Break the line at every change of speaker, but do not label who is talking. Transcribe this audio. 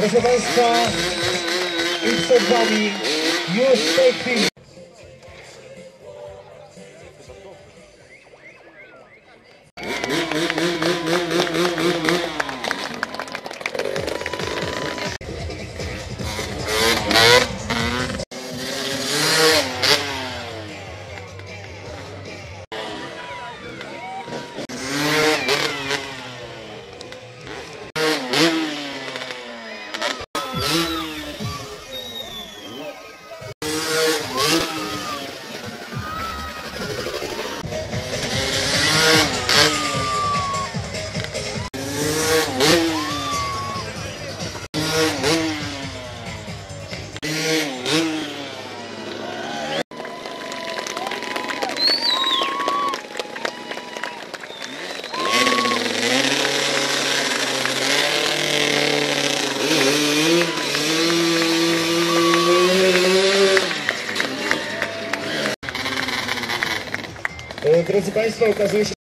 Proszę Państwa, i przed Wami już w tej chwili. Principais focas hoje